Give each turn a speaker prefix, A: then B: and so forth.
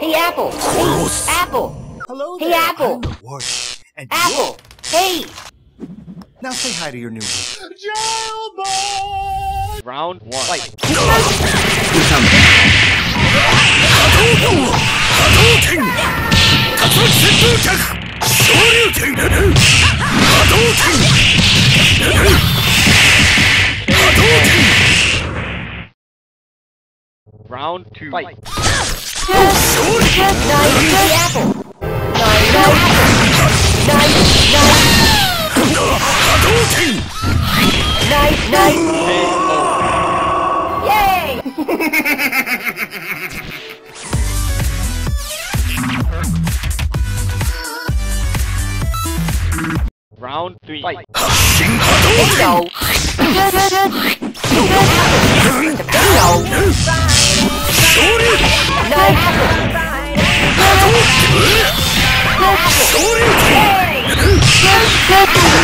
A: Hey, Apple. Hey, Apple.
B: Hello
A: Hey. Apple.
B: I'm the warden. And
A: Apple. Hey.
B: you're- Now say hi to your new room.
C: Round one. Fight. Round two. Fight.
A: Nine. Hey, Apple. Nine. Nine. Nine. Nine. Yay!
C: Round three. Fight.
A: Bingo. Bingo. Apple. Apple. Yay!